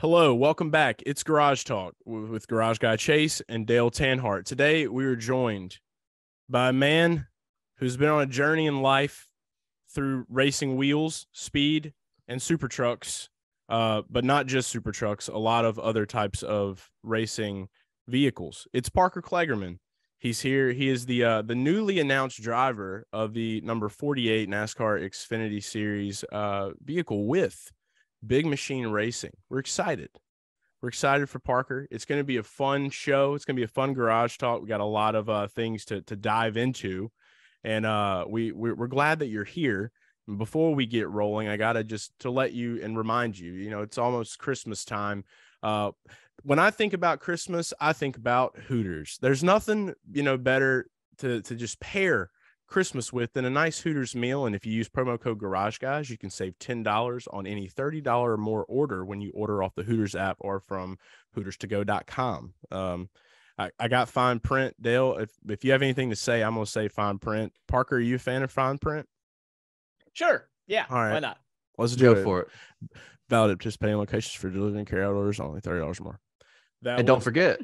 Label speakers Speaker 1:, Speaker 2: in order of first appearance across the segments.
Speaker 1: Hello, welcome back. It's Garage Talk with Garage Guy Chase and Dale Tanhardt. Today we are joined by a man who's been on a journey in life through racing wheels, speed, and super trucks, uh, but not just super trucks, a lot of other types of racing vehicles. It's Parker Kligerman. He's here. He is the uh, the newly announced driver of the number 48 NASCAR Xfinity Series uh, vehicle with Big Machine Racing. We're excited. We're excited for Parker. It's going to be a fun show. It's going to be a fun garage talk. We got a lot of uh, things to to dive into, and uh, we we're, we're glad that you're here. And before we get rolling, I gotta just to let you and remind you. You know, it's almost Christmas time. Uh, when I think about Christmas, I think about Hooters. There's nothing you know better to to just pair Christmas with than a nice Hooters meal. And if you use promo code Garage Guys, you can save $10 on any $30 or more order when you order off the Hooters app or from HootersToGo.com. Um, I, I got fine print. Dale, if, if you have anything to say, I'm going to say fine print. Parker, are you a fan of fine print?
Speaker 2: Sure. Yeah.
Speaker 1: All right.
Speaker 2: Why not?
Speaker 1: Let's do
Speaker 3: Go
Speaker 1: it.
Speaker 3: for it.
Speaker 1: Valid participating locations for delivering carry out orders only $30 more. That
Speaker 3: And don't
Speaker 1: was-
Speaker 3: forget,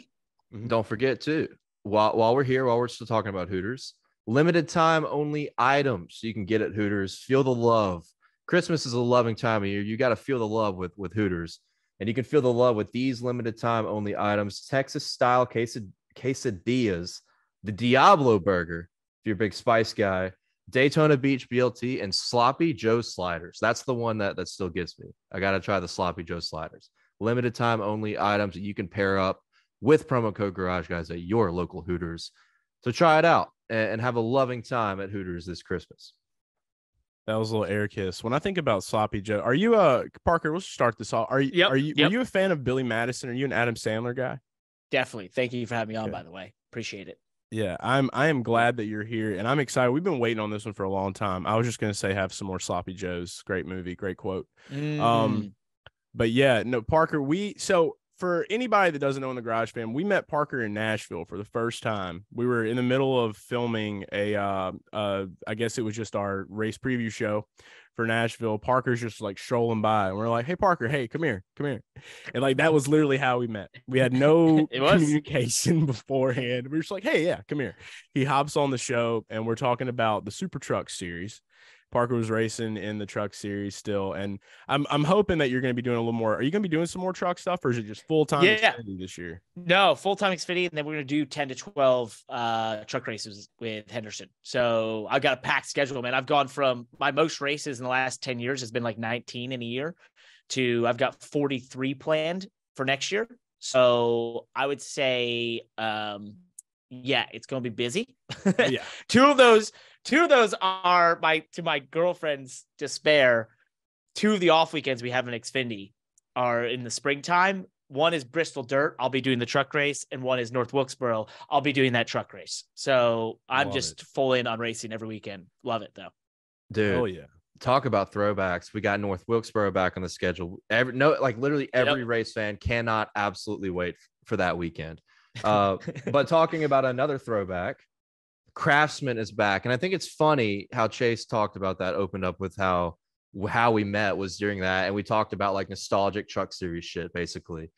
Speaker 1: Mhm.
Speaker 3: don't forget too. While while we're here, while we're still talking about Hooters, limited time only items you can get at Hooters. Feel the love. Christmas is a loving time of year. You got to feel the love with with Hooters, and you can feel the love with these limited time only items: Texas style quesad- quesadillas, the Diablo burger. If you're a big spice guy, Daytona Beach BLT, and Sloppy Joe sliders. That's the one that that still gets me. I got to try the Sloppy Joe sliders. Limited time only items that you can pair up with promo code Garage Guys at your local Hooters. So try it out and, and have a loving time at Hooters this Christmas.
Speaker 1: That was a little air kiss. When I think about Sloppy Joe, are you a Parker? We'll start this off. Are you
Speaker 2: Yep,
Speaker 1: are you
Speaker 2: yep.
Speaker 1: are you a fan of Billy Madison? Are you an Adam Sandler guy?
Speaker 2: Definitely. Thank you for having me on,
Speaker 1: Okay.
Speaker 2: by the way. Appreciate it.
Speaker 1: Yeah, I'm I am glad that you're here and I'm excited. We've been waiting on this one for a long time. I was just gonna say have some more sloppy joes. Great movie, great quote.
Speaker 2: Mm.
Speaker 1: Um but yeah, no, Parker, we so for anybody that doesn't know in the garage fam, we met Parker in Nashville for the first time. We were in the middle of filming a uh uh I guess it was just our race preview show for Nashville. Parker's just like strolling by and we're like, Hey Parker, hey, come here, come here. And like that was literally how we met. We had no communication beforehand. We were just like, Hey, yeah, come here. He hops on the show and we're talking about the Super Truck series. Parker was racing in the truck series still, and I'm I'm hoping that you're going to be doing a little more. Are you going to be doing some more truck stuff, or is it just full time
Speaker 2: Yeah.
Speaker 1: this year?
Speaker 2: no, full time Xfinity, and then we're gonna do 10 to 12 uh truck races with Henderson. So I've got a packed schedule, man. I've gone from my most races in the last 10 years has been like 19 in a year to I've got 43 planned for next year. So I would say um yeah, it's gonna be busy.
Speaker 1: yeah,
Speaker 2: two of those two of those are my to my girlfriend's despair two of the off weekends we have in xfinity are in the springtime one is bristol dirt i'll be doing the truck race and one is north wilkesboro i'll be doing that truck race so i'm
Speaker 1: Love
Speaker 2: just
Speaker 1: it.
Speaker 2: full in on racing every weekend love it though
Speaker 3: Dude,
Speaker 1: oh yeah,
Speaker 3: talk about throwbacks. We got North Wilkesboro back on the schedule. Every no, like literally every race fan cannot absolutely wait for that weekend. Uh, but talking about another throwback, Craftsman is back, and I think it's funny how Chase talked about that. Opened up with how how we met was during that, and we talked about like nostalgic truck series shit, basically.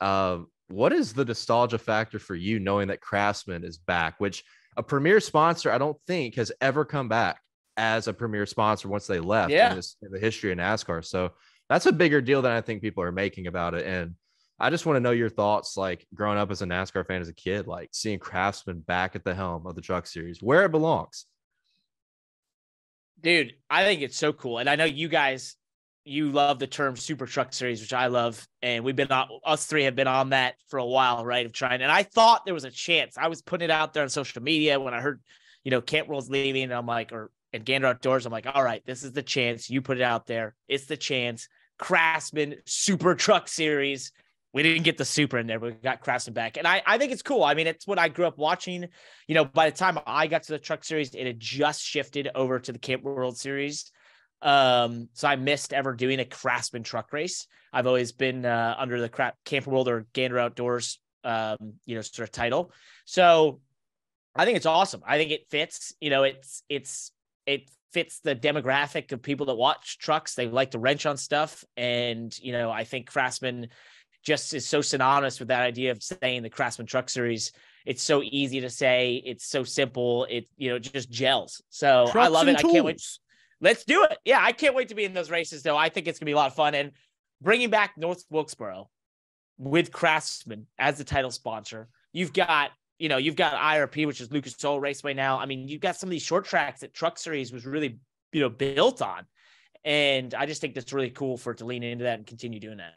Speaker 3: Um, what is the nostalgia factor for you knowing that Craftsman is back, which a premier sponsor I don't think has ever come back as a premier sponsor once they left
Speaker 2: Yeah.
Speaker 3: in, this, in the history of NASCAR. So that's a bigger deal than I think people are making about it. And I just want to know your thoughts, like growing up as a NASCAR fan as a kid, like seeing Craftsman back at the helm of the Truck Series, where it belongs.
Speaker 2: dude i think it's so cool and i know you guys you love the term super truck series which i love and we've been on us three have been on that for a while right of trying and i thought there was a chance. I was putting it out there on social media when i heard you know camp world's leaving and i'm like or and gander outdoors i'm like all right this is the chance. You put it out there. It's the chance. Craftsman super truck series we didn't get the super in there, but we got Craftsman back. And I, I think it's cool. I mean, it's what I grew up watching. You know, by the time I got to the truck series, it had just shifted over to the Camp World Series. Um, so I missed ever doing a Craftsman truck race. I've always been uh, under the crap Camp World or Gander Outdoors, um, you know, sort of title. So I think it's awesome. I think it fits. You know, it's it's it fits the demographic of people that watch trucks. They like to wrench on stuff, and you know, I think Craftsman just is so synonymous with that idea of saying the Craftsman Truck Series. It's so easy to say. It's so simple. It you know just gels. So I love it. I can't wait. Let's do it. Yeah, I can't wait to be in those races though. I think it's gonna be a lot of fun and bringing back North Wilkesboro with Craftsman as the title sponsor. You've got you know you've got IRP, which is Lucas Oil Raceway now. I mean, you've got some of these short tracks that Truck Series was really you know built on, and I just think that's really cool for it to lean into that and continue doing that.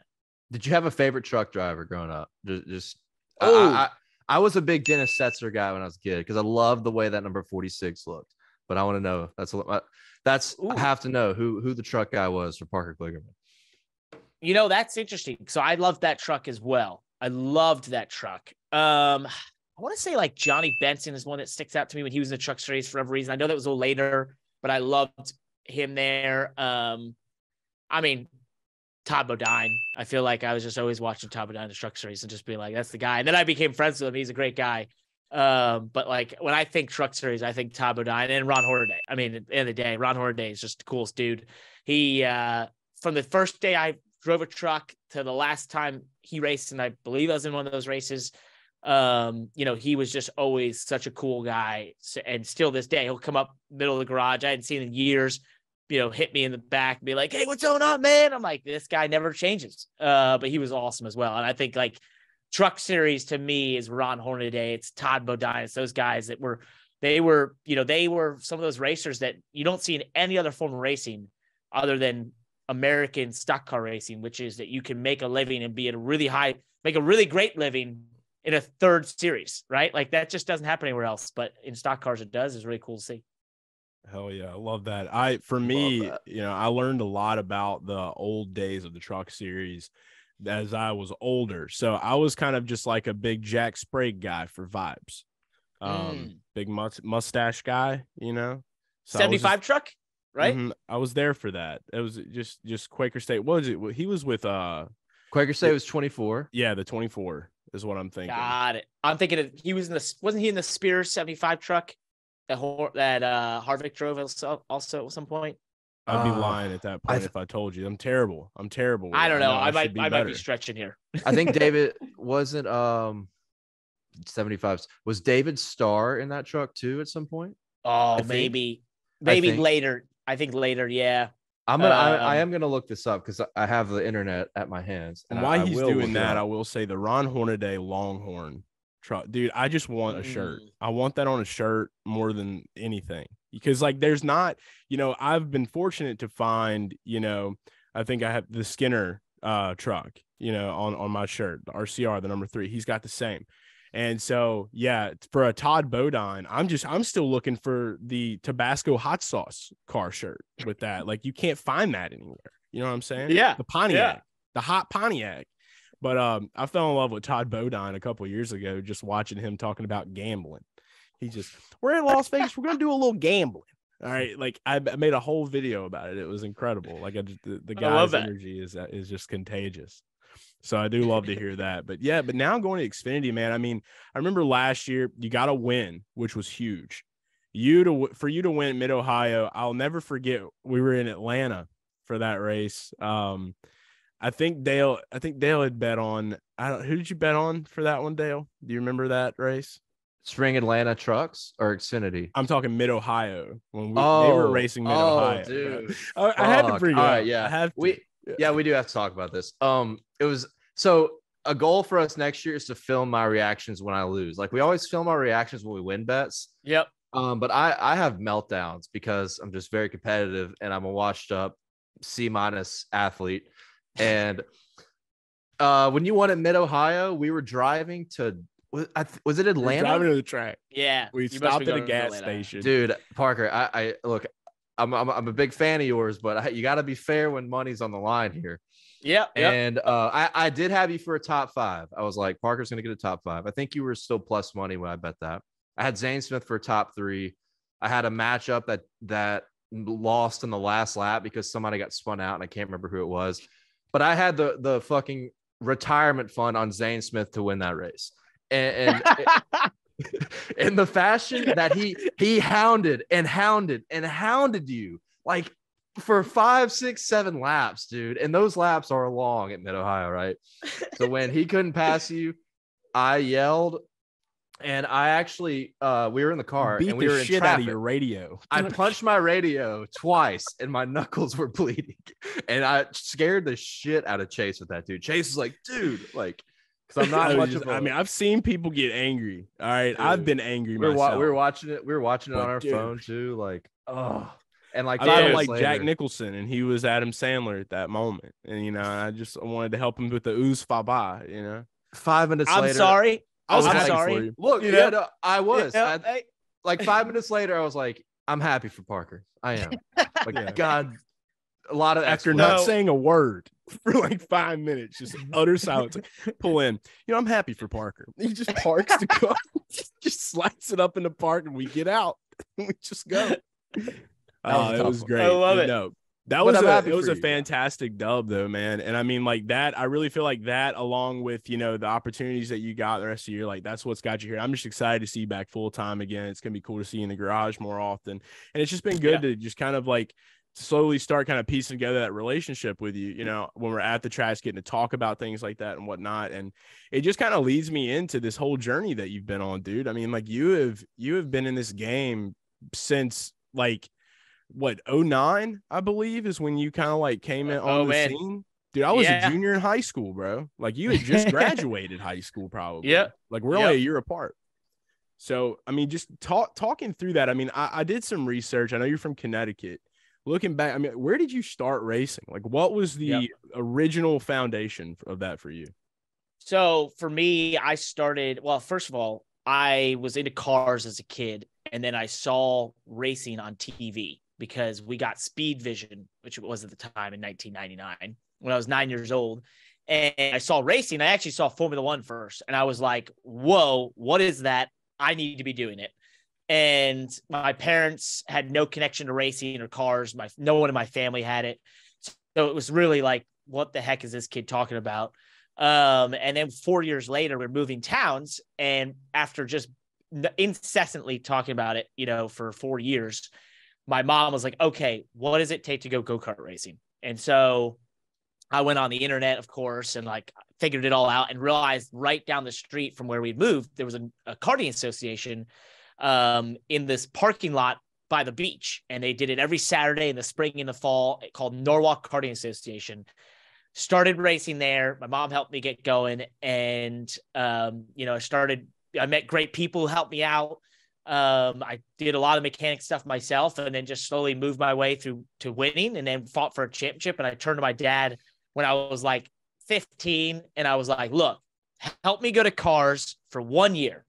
Speaker 3: Did you have a favorite truck driver growing up? Just, just I-
Speaker 2: Oh.
Speaker 3: I, I, I was a big Dennis Setzer guy when I was a kid because I loved the way that number 46 looked. But I want to know that's a, that's
Speaker 2: Ooh.
Speaker 3: I have to know who who the truck guy was for Parker Kligerman.
Speaker 2: You know, that's interesting. So I loved that truck as well. I loved that truck. Um, I want to say like Johnny Benson is one that sticks out to me when he was in the truck series for whatever reason. I know that was a little later, but I loved him there. Um, I mean, Todd Bodine. I feel like I was just always watching Todd Bodine truck series and just being like, that's the guy. And then I became friends with him. He's a great guy. Um, but like when I think truck series, I think Todd Bodine and Ron Hornaday. I mean, at the end of the day, Ron Hornaday is just the coolest dude. He uh from the first day I drove a truck to the last time he raced, and I believe I was in one of those races. Um, you know, he was just always such a cool guy. And still this day, he'll come up middle of the garage. I hadn't seen in years, you know, hit me in the back, and be like, Hey, what's going on, man? I'm like, this guy never changes. Uh, but he was awesome as well. And I think like truck series to me is Ron Hornaday, it's Todd Bodine, it's those guys that were they were, you know, they were some of those racers that you don't see in any other form of racing other than American stock car racing, which is that you can make a living and be at a really high, make a really great living in a third series, right? Like that just doesn't happen anywhere else, but in stock cars it does. Is really cool to see.
Speaker 1: Hell yeah, I love that. I for me, you know, I learned a lot about the old days of the truck series as I was older. So I was kind of just like a big Jack Sprague guy for vibes. Um
Speaker 2: Mm.
Speaker 1: big mus- mustache guy, you know. So I was just-
Speaker 2: 75 truck, right?
Speaker 1: Mhm, I was there for that. It was just just Quaker State. What was it? He was with uh
Speaker 3: Quaker State was 24.
Speaker 1: yeah, the 24 is what I'm thinking.
Speaker 2: Got it. I'm thinking of, he was in the wasn't he in the Spear 75 truck that that uh Harvick drove also, also at some point?
Speaker 1: I'd be
Speaker 3: Uh,
Speaker 1: lying at that
Speaker 3: I
Speaker 1: point
Speaker 3: th-
Speaker 1: if I told you. I'm terrible. I'm terrible.
Speaker 2: I don't know. I,
Speaker 1: should
Speaker 2: might
Speaker 1: be
Speaker 2: I might be stretching here.
Speaker 3: I think David wasn't um 75. Was David Starr in that truck too at some point?
Speaker 2: Oh,
Speaker 3: think-
Speaker 2: maybe maybe
Speaker 3: think-
Speaker 2: later. I think later, yeah.
Speaker 3: I'm gonna I, I
Speaker 2: Um,
Speaker 3: am gonna look this up because I have the internet at my hands.
Speaker 1: And
Speaker 3: I-
Speaker 1: while
Speaker 3: I
Speaker 1: he's doing that, I will say the Ron Hornaday Longhorn truck, dude. I just want a shirt.
Speaker 2: Mm.
Speaker 1: I want that on a shirt more than anything because, like, there's not, you know, I've been fortunate to find, you know, I think I have the Skinner uh truck, you know, on on my shirt, the RCR, the number three. He's got the same. And so, yeah, for a Todd Bodine, I'm just I'm still looking for the Tabasco hot sauce car shirt with that. Like you can't find that anywhere. You know what I'm saying?
Speaker 2: Yeah,
Speaker 1: The Pontiac, the hot Pontiac. But um, I fell in love with Todd Bodine a couple years ago, just watching him talking about gambling. He just, we're in Las Vegas, we're gonna do a little gambling. All right, like I made a whole video about it. It was incredible. Like I the, the guy's energy is uh, is just contagious. So I do love to hear that. But yeah, but now going to Xfinity, man. I mean, I remember last year you got to win, which was huge. You to for you to win Mid Ohio, I'll never forget. We were in Atlanta for that race. Um, I think Dale. I think Dale had bet on. I don't. Who did you bet on for that one, Dale? Do you remember that race?
Speaker 3: Spring Atlanta trucks or Xfinity.
Speaker 1: I'm talking Mid Ohio when we, they were
Speaker 3: Oh,
Speaker 1: racing Mid
Speaker 3: oh,
Speaker 1: Ohio.
Speaker 3: dude.
Speaker 1: I, I had to bring it
Speaker 3: All
Speaker 1: up.
Speaker 3: right, yeah.
Speaker 1: I have to.
Speaker 3: We yeah, we do have to talk about this. Um, it was so a goal for us next year is to film my reactions when I lose. Like we always film our reactions when we win bets.
Speaker 2: Yep.
Speaker 3: Um, but I I have meltdowns because I'm just very competitive and I'm a washed up C minus athlete. And uh, when you won at Mid Ohio, we were driving to was, was it
Speaker 1: We
Speaker 3: Atlanta?
Speaker 1: driving to the track.
Speaker 2: Yeah.
Speaker 1: We stopped at a gas
Speaker 2: Atlanta.
Speaker 1: station.
Speaker 3: Dude, Parker, I, I look, I'm, I'm I'm a big fan of yours, but I, you got to be fair when money's on the line here.
Speaker 2: Yep. Yep.
Speaker 3: And uh, I, I did have you for a top five. I was like, Parker's going to get a top five. I think you were still plus money when I bet that. I had Zane Smith for a top three. I had a matchup that that lost in the last lap because somebody got spun out and I can't remember who it was. But I had the the fucking retirement fund on Zane Smith to win that race. And, and in the fashion that he he hounded and hounded and hounded you like for five, six, seven laps, dude. And those laps are long at Mid Ohio, right? So when he couldn't pass you, I yelled, and I actually, uh, we were in the car
Speaker 1: Beat
Speaker 3: and we
Speaker 1: the
Speaker 3: were in
Speaker 1: shit
Speaker 3: traffic.
Speaker 1: out of your radio.
Speaker 3: I punched my radio twice and my knuckles were bleeding. And I scared the shit out of Chase with that dude. Chase is like, dude, like, because I'm not
Speaker 1: I,
Speaker 3: much
Speaker 1: just-
Speaker 3: of a-
Speaker 1: I mean, I've seen people get angry. All right, I've been angry
Speaker 3: we were, wa- we were watching it. We were watching it
Speaker 1: But
Speaker 3: on our
Speaker 1: dude.
Speaker 3: phone too. Like, oh, and like
Speaker 1: I
Speaker 3: minutes
Speaker 1: like Jack Nicholson, and he was Adam Sandler at that moment. And you know, I just wanted to help him with the goosfraba. You know,
Speaker 3: Five minutes
Speaker 2: I'm
Speaker 3: later,
Speaker 2: sorry.
Speaker 1: I was
Speaker 2: I'm
Speaker 1: happy
Speaker 2: sorry.
Speaker 1: for you.
Speaker 3: Look,
Speaker 2: You
Speaker 3: yeah,
Speaker 2: know?
Speaker 3: no, I was.
Speaker 2: Yeah,
Speaker 3: I-
Speaker 2: hey,
Speaker 3: like five minutes later, I was like, I'm happy for Parker. I am. Like,
Speaker 1: Yeah.
Speaker 3: God, a lot of
Speaker 1: After
Speaker 3: expletives.
Speaker 1: not
Speaker 2: No.
Speaker 1: saying a word for like five minutes, just utter silence. Pull in. You know, I'm happy for Parker. He just parks the car, just slides it up in the park, and we get out. we just go.
Speaker 3: was
Speaker 1: Oh,
Speaker 3: a
Speaker 1: uh,
Speaker 3: it
Speaker 1: was
Speaker 3: one.
Speaker 1: great.
Speaker 2: I love
Speaker 1: But
Speaker 2: it.
Speaker 1: No, that was a it was a
Speaker 3: you.
Speaker 1: fantastic dub though, man. And I mean, like that, I really feel like that, along with you know the opportunities that you got the rest of the year, like that's what's got you here. I'm just excited to see you back full time again. It's gonna be cool to see you in the garage more often, and it's just been good to just kind of like slowly start kind of piecing together that relationship with you. You know, when we're at the trash, getting to talk about things like that and whatnot, and it just kind of leads me into this whole journey that you've been on, dude. I mean, like you have you have been in this game since like what 09 i believe is when you kind of like came in oh, on
Speaker 2: Oh,
Speaker 1: the
Speaker 2: man.
Speaker 1: scene? Dude i was
Speaker 2: Yeah.
Speaker 1: a junior in high school bro. Like you had just graduated high school probably.
Speaker 2: Yeah
Speaker 1: like we're only a year apart. So i mean just talk talking through that i mean I, I did some research. I know you're from connecticut. Looking back i mean where did you start racing? Like what was the
Speaker 2: Yep.
Speaker 1: original foundation of that for you?
Speaker 2: So for me, I started. Well, first of all, I was into cars as a kid, and then I saw racing on TV because we got Speed Vision, which it was at the time in 1999 when I was nine years old. And I saw racing. I actually saw Formula One first, and I was like, "Whoa, what is that? I need to be doing it." And my parents had no connection to racing or cars. My no one in my family had it, so it was really like, "What the heck is this kid talking about?" Um, and then four years later, we're moving towns. And after just incessantly talking about it, you know, for four years, my mom was like, okay, what does it take to go go kart racing? And so I went on the internet, of course, and like figured it all out and realized right down the street from where we'd moved, there was a, a karting association um, in this parking lot by the beach. And they did it every Saturday in the spring and the fall called Norwalk Karting Association started racing there. My mom helped me get going, and um, you know, I started. I met great people who helped me out. Um, I did a lot of mechanic stuff myself, and then just slowly moved my way through to winning, and then fought for a championship. And I turned to my dad when I was like 15, and I was like, "Look, help me go to cars for one year."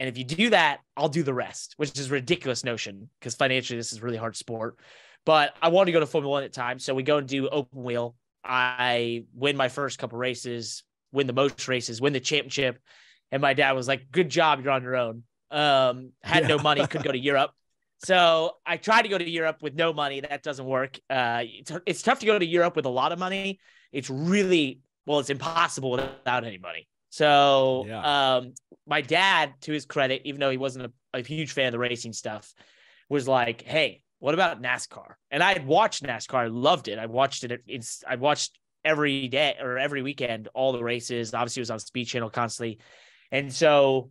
Speaker 2: And if you do that, I'll do the rest, which is a ridiculous notion because financially this is really hard sport. But I wanted to go to Formula One at the time. So we go and do open wheel. I win my first couple races, win the most races, win the championship. And my dad was like, Good job, you're on your own. Um, had no money, could go to Europe. So I tried to go to Europe with no money. That doesn't work. Uh, it's, it's tough to go to Europe with a lot of money. It's really, well, it's impossible without any money. So
Speaker 1: Yeah.
Speaker 2: um, my dad, to his credit, even though he wasn't a, a huge fan of the racing stuff, was like, "Hey, what about NASCAR?" And I had watched NASCAR, I loved it. I watched it. It's I watched every day or every weekend all the races. Obviously, it was on Speed Channel constantly, and so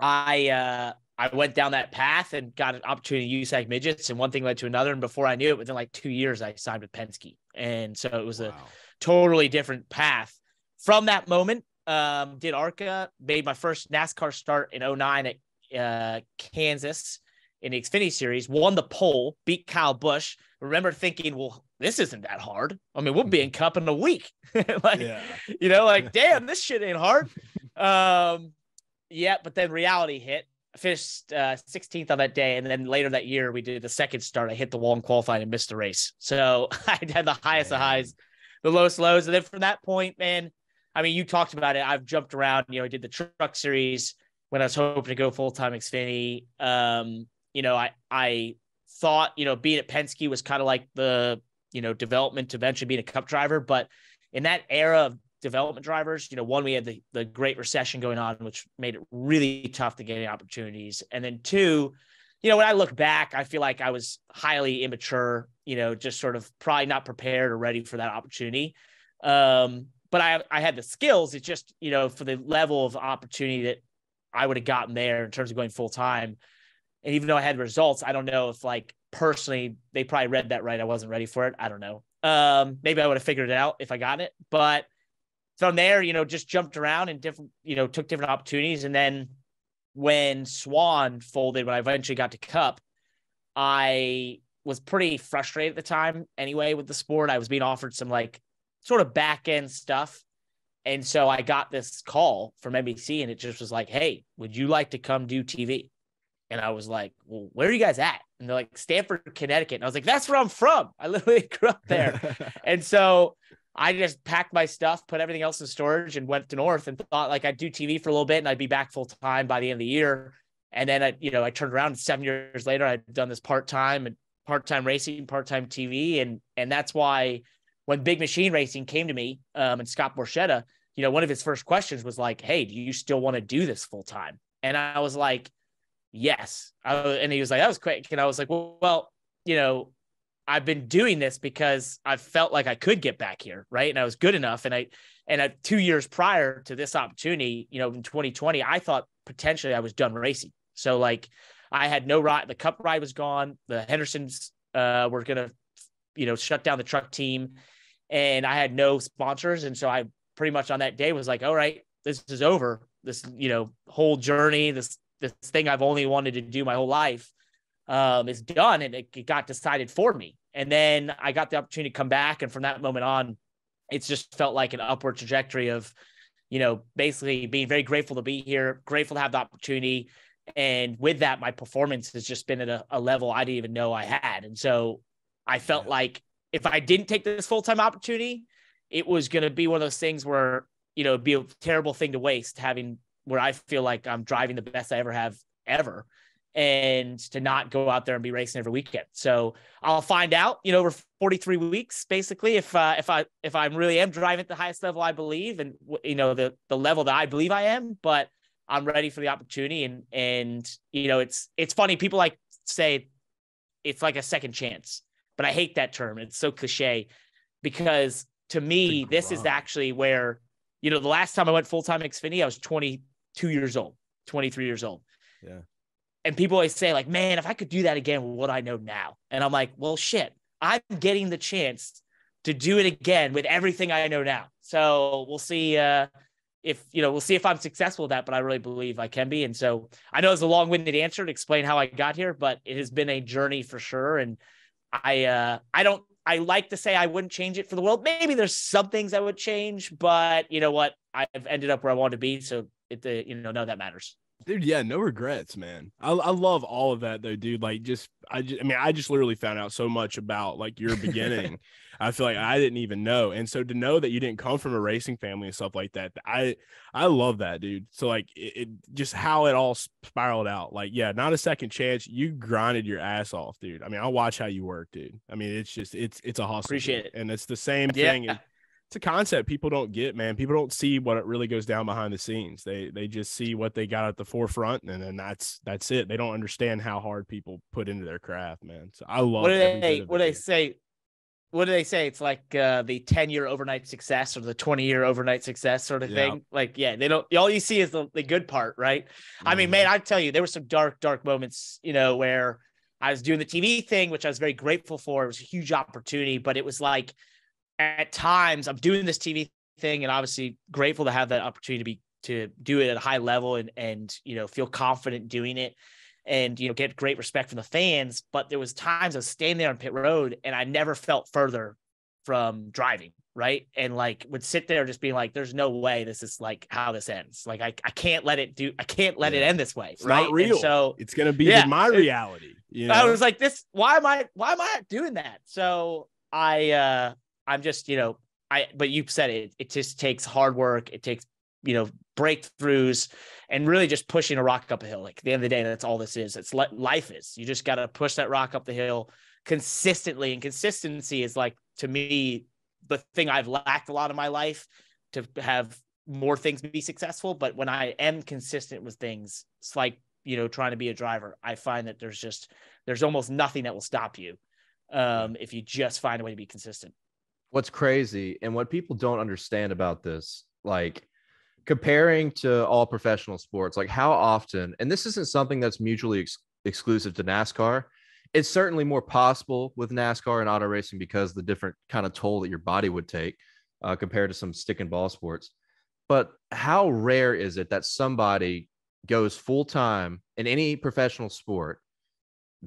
Speaker 2: I uh, I went down that path and got an opportunity to use like midgets, and one thing led to another. And before I knew it, within like two years, I signed with Penske, and so it was a totally different path. From that moment, um, did ARCA, made my first NASCAR start in 09 at uh, Kansas in the Xfinity Series, won the pole, beat Kyle Busch. Remember thinking, well, this isn't that hard. I mean, we'll be in Cup in a week. like,
Speaker 1: yeah
Speaker 2: you know, like, damn, this shit ain't hard. Um, yeah, but then reality hit. I finished uh, 16th on that day, and then later that year we did the second start. I hit the wall and qualified and missed the race. So I had the highest of highs, the lowest lows, and then from that point, man. I mean, you talked about it. I've jumped around. You know, I did the truck series when I was hoping to go full time Xfinity. Um, you know, I I thought you know being at Penske was kind of like the you know development to eventually being a Cup driver, but in that era of development drivers, you know, one we had the the Great Recession going on, which made it really tough to get any opportunities, and then two, you know, when I look back, I feel like I was highly immature, you know, just sort of probably not prepared or ready for that opportunity. Um, but I I had the skills. It's just, you know, for the level of opportunity that I would have gotten there in terms of going full time. And even though I had results, I don't know if like personally they probably read that right. I wasn't ready for it. I don't know. Um, maybe I would have figured it out if I got it. But from there, you know, just jumped around and different, you know, took different opportunities. And then when Swan folded, when I eventually got to Cup, I was pretty frustrated at the time anyway with the sport. I was being offered some like sort of back end stuff. And so I got this call from NBC and it just was like, hey, would you like to come do TV? And I was like, well, where are you guys at? And they're like, Stamford, Connecticut. And I was like, that's where I'm from. I literally grew up there. and so I just packed my stuff, put everything else in storage, and went to North and thought like I'd do TV for a little bit and I'd be back full time by the end of the year. And then I, you know, I turned around seven years later, I'd done this part time and part time racing, part time TV. And and that's why when Big Machine Racing came to me um, and Scott Borchetta, you know, one of his first questions was like, Hey, do you still want to do this full time? And I was like, yes. I, and he was like, that was quick. And I was like, well, well, you know, I've been doing this because I felt like I could get back here, right? And I was good enough. And I, and I, two years prior to this opportunity, you know, in 2020, I thought potentially I was done racing. So like, I had no ride. The Cup ride was gone. The Hendersons uh, were gonna, you know, shut down the truck team, and I had no sponsors. And so I pretty much on that day was like, all right, this is over. This you know whole journey, this this thing I've only wanted to do my whole life um, is done and it, it got decided for me. And then I got the opportunity to come back. And from that moment on, it's just felt like an upward trajectory of, you know, basically being very grateful to be here, grateful to have the opportunity. And with that, my performance has just been at a, a level I didn't even know I had. And so I felt like if I didn't take this full time opportunity, it was going to be one of those things where, you know, it'd be a terrible thing to waste having where I feel like I'm driving the best I ever have ever and to not go out there and be racing every weekend. So I'll find out, you know, over 43 weeks, basically, if uh, if I if I really am driving at the highest level I believe, and you know the the level that I believe I am, but I'm ready for the opportunity. And and you know, it's it's funny. People like say it's like a second chance, but I hate that term. It's so cliche because to me, this is actually where you know the last time I went full time Xfinity, I was 22 years old, 23 years old.
Speaker 3: Yeah.
Speaker 2: And people always say, like, man, if I could do that again, what I know now. And I'm like, well, shit, I'm getting the chance to do it again with everything I know now. So we'll see uh, if, you know, we'll see if I'm successful with that, but I really believe I can be. And so I know it's a long winded answer to explain how I got here, but it has been a journey for sure. And I, uh, I don't, I like to say I wouldn't change it for the world. Maybe there's some things I would change, but you know what? I've ended up where I want to be. So it, the, you know, none of that matters.
Speaker 1: Dude, yeah, no regrets, man. I, I love all of that though, dude. Like, just I just, I mean, I just literally found out so much about like your beginning. I feel like I didn't even know, and so to know that you didn't come from a racing family and stuff like that, I I love that, dude. So like, it, it just how it all spiraled out. Like, yeah, not a second chance. You grinded your ass off, dude. I mean, I'll watch how you work, dude. I mean, it's just it's it's a hustle.
Speaker 2: Appreciate
Speaker 1: dude.
Speaker 2: it,
Speaker 1: and it's the same yeah. thing it's a concept people don't get, man. People don't see what it really goes down behind the scenes. They they just see what they got at the forefront, and then that's that's it. They don't understand how hard people put into their craft, man. So I love.
Speaker 2: What do they What do they say? What do they say? It's like uh, the ten year overnight success or the twenty year overnight success sort of thing. Like, yeah, they don't. All you see is the, the good part, right? Mm-hmm. I mean, man, mm-hmm. I tell you, there were some dark, dark moments, you know, where I was doing the TV thing, which I was very grateful for. It was a huge opportunity, but it was like at times I'm doing this TV thing and obviously grateful to have that opportunity to be to do it at a high level and and you know feel confident doing it and you know get great respect from the fans. But there was times I was standing there on pit road and I never felt further from driving right? And like would sit there just being like there's no way this is like how this ends. Like I, I can't let it do I can't let yeah. it end this way
Speaker 1: it's
Speaker 2: right?
Speaker 1: Not real.
Speaker 2: and so
Speaker 1: it's gonna be yeah, my reality you know?
Speaker 2: I was like this why am I why am I doing that? So I uh I'm just, you know, I, but you said it, it just takes hard work. It takes, you know, breakthroughs and really just pushing a rock up a hill. Like at the end of the day, that's all this is. It's what life is. You just got to push that rock up the hill consistently. And consistency is like, to me, the thing I've lacked a lot of my life to have more things be successful. But when I am consistent with things, it's like you know, trying to be a driver. I find that there's just there's almost nothing that will stop you um, if you just find a way to be consistent.
Speaker 3: What's crazy and what people don't understand about this, like comparing to all professional sports, like how often, and this isn't something that's mutually ex- exclusive to NASCAR. It's certainly more possible with NASCAR and auto racing because the different kind of toll that your body would take uh, compared to some stick and ball sports. But how rare is it that somebody goes full time in any professional sport?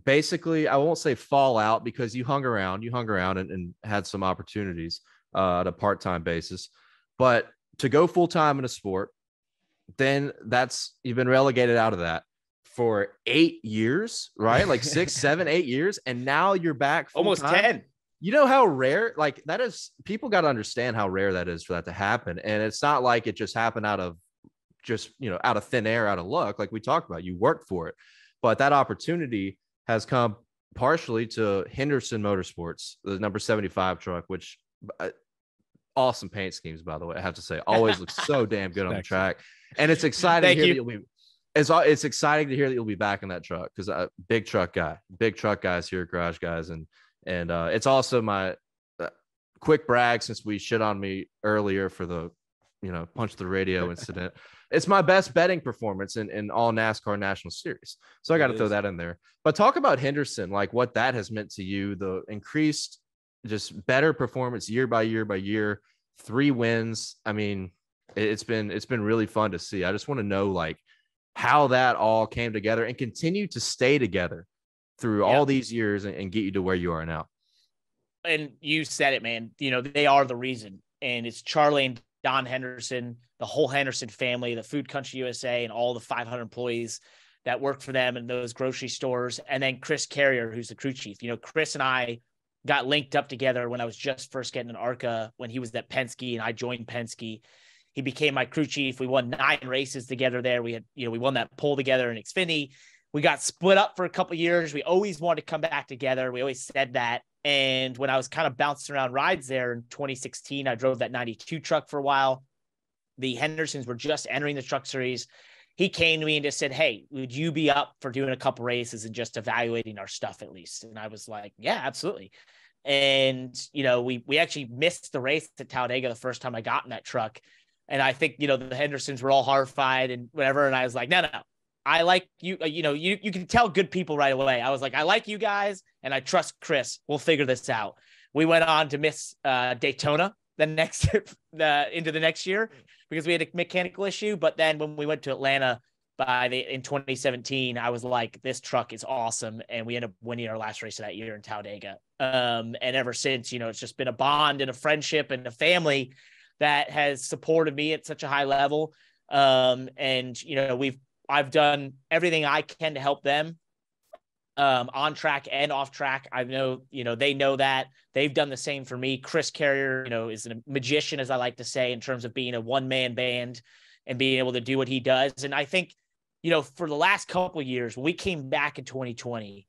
Speaker 3: Basically, I won't say fall out because you hung around, you hung around and, and had some opportunities uh, at a part time basis. But to go full time in a sport, then that's you've been relegated out of that for eight years, right? Like six, seven, eight years, and now you're back
Speaker 2: almost ten.
Speaker 3: You know how rare, like that is. People got to understand how rare that is for that to happen, and it's not like it just happened out of just you know out of thin air, out of luck. Like we talked about, you worked for it, but that opportunity has come partially to Henderson Motorsports, the number seventy five truck, which uh, awesome paint schemes, by the way. I have to say, always looks so damn good on the track, and it's exciting
Speaker 2: Thank
Speaker 3: to hear
Speaker 2: you.
Speaker 3: that you'll be. It's it's exciting to hear that you'll be back in that truck because uh, big truck guy, big truck guys here, at garage guys, and and uh, it's also my uh, quick brag since we shit on me earlier for the you know punch the radio incident. It's my best betting performance in, in all NASCAR National Series. So I got to throw that in there. But talk about Henderson, like what that has meant to you, the increased, just better performance year by year by year, three wins. I mean, it- it's been it's been really fun to see. I just want to know like how that all came together and continue to stay together through
Speaker 2: Yeah.
Speaker 3: all these years and, and get you to where you are now.
Speaker 2: and you said it, man. You know, they are the reason. And it's Charlie and Don Henderson, the whole Henderson family, the Food Country USA, and all the 500 employees that work for them in those grocery stores. And then Chris Carrier, who's the crew chief. You know, Chris and I got linked up together when I was just first getting an ARCA when he was at Penske and I joined Penske. He became my crew chief. We won nine races together there. We had, you know, we won that pole together in Xfinity. We got split up for a couple years. We always wanted to come back together. We always said that. And when I was kind of bouncing around rides there in 2016, I drove that 92 truck for a while. The Hendersons were just entering the truck series. He came to me and just said, Hey, would you be up for doing a couple races and just evaluating our stuff at least? And I was like, Yeah, absolutely. And you know, we we actually missed the race at Talladega the first time I got in that truck. And I think, you know, the Hendersons were all horrified and whatever. And I was like, no, no, no. I like you, uh, you know, you you can tell good people right away. I was like, I like you guys and I trust Chris. We'll figure this out. We went on to miss uh, Daytona the next the into the next year because we had a mechanical issue. But then when we went to Atlanta by the in 2017, I was like, this truck is awesome, and we ended up winning our last race of that year in Talladega. Um, and ever since, you know, it's just been a bond and a friendship and a family that has supported me at such a high level. Um, and you know, we've I've done everything I can to help them um, on track and off track. I know, you know, they know that they've done the same for me. Chris Carrier, you know, is a magician, as I like to say, in terms of being a one man band and being able to do what he does. And I think, you know, for the last couple of years, we came back in 2020,